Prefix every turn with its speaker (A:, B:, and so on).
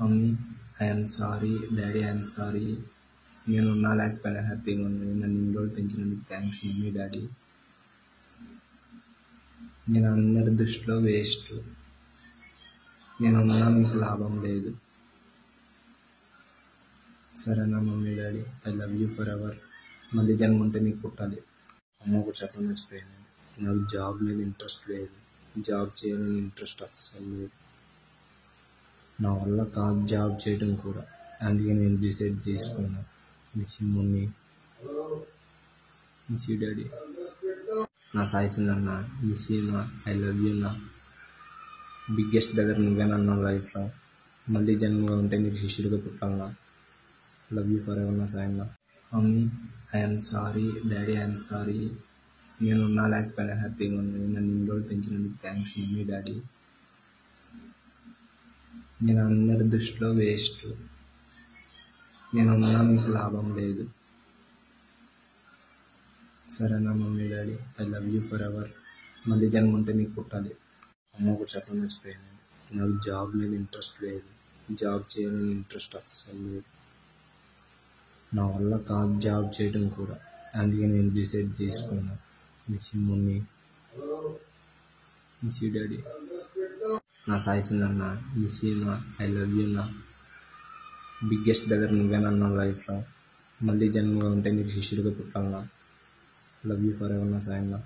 A: Mummy I'm sorry daddy I'm sorry నేను ఉన్నా లేకపోయినా హ్యాపీగా ఉన్నాను నన్ను ఇన్ని రోజులు పెంచినందుకు థ్యాంక్స్ మమ్మీ డాడీ నేను అందరి దృష్టిలో వేస్ట్ నేను ఉన్నా మీకు లాభం లేదు. సరేనా mummy daddy I love you forever మళ్ళీ జన్మ ఉంటే మీకు పుట్టాలి. అమ్మ కూడా చెప్పడం మర్చిపోయాను. నాకు జాబ్ మీద ఇంట్రెస్ట్ లేదు. జాబ్ చేయాలని ఇంట్రెస్ట్ అస్సలు లేదు. నా వల్ల కాదు జాబ్ చేయడం కూడా. అందుకే నేను డిసైడ్ చేసుకున్నాను miss you mummy miss you daddy. నా సాయిసింది అన్న మిస్ యూనా ఐ లవ్ యూనా బిగ్గెస్ట్ బ్రదర్ నువ్వేనన్నా లైఫ్లో. మళ్ళీ జన్మగా ఉంటే నీకు శిష్యుడిగా పుట్టాలన్నా లవ్ యూ ఫర్ ఎవర్ నా. Sayanna mummy I'm sorry. Daddy I'm sorry. నేను ఉన్నా లేకపోయినా హ్యాపీగా ఉన్నాను. నన్ను ఇన్ని రోజులు పెంచినందుకు థ్యాంక్స్ మమ్మీ డాడీ. నేను అందరి దృష్టిలో వేస్ట్. నేను ఉన్నా మీకు లాభం లేదు. సరేనా mummy daddy I love you forever మళ్ళీ జన్మ ఉంటే మీకు పుట్టాలి. అమ్మ చెప్పడం మర్చిపోయాను నాకు జాబ్ మీద ఇంట్రెస్ట్ లేదు. జాబ్ చేయాలని ఇంట్రెస్ట్ అస్సలు లేదు. నా వల్ల కాదు జాబ్ చేయడం కూడా. అందుకే నేను డిసైడ్ చేసుకున్నాను miss you mummy. Miss you daddy. నా సాయిసింది అన్న మిస్ యూ నా ఐ లవ్ యూ నా బిగ్గెస్ట్ బ్రదర్ నువ్వేనన్నా లైఫ్లో. మళ్ళీ జన్మగా ఉంటే నీకు శిష్యుడిగా పుట్టాలన్నా. లవ్ యూ ఫర్ ఎవర్ నా సాయన్న